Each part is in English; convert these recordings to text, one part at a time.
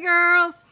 girls.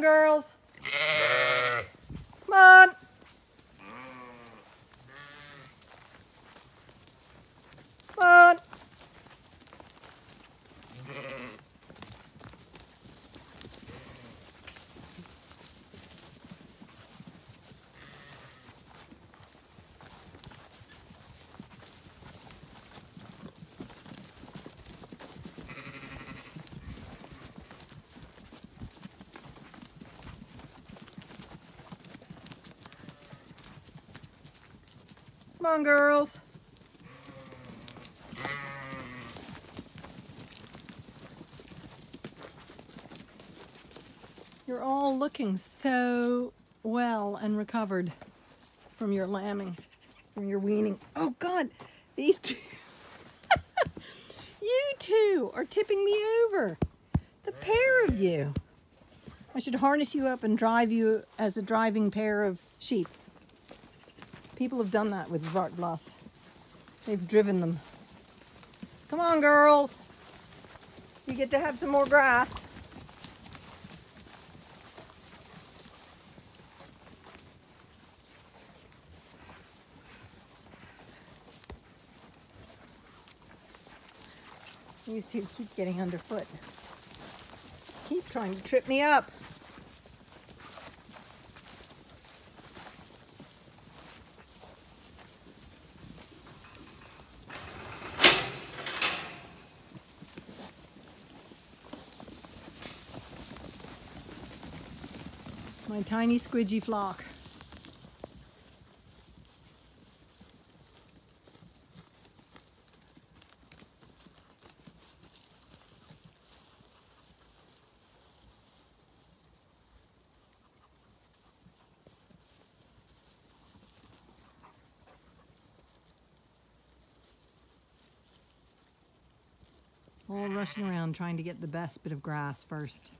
Girls. Come on. Come on. Come on, girls. You're all looking so well and recovered from your lambing, from your weaning. Oh God, these two, you two are tipping me over. The pair of you. I should harness you up and drive you as a driving pair of sheep. People have done that with Zwartbles. They've driven them. Come on, girls. You get to have some more grass. These two keep getting underfoot. Keep trying to trip me up. My tiny squidgy flock. All rushing around trying to get the best bit of grass first.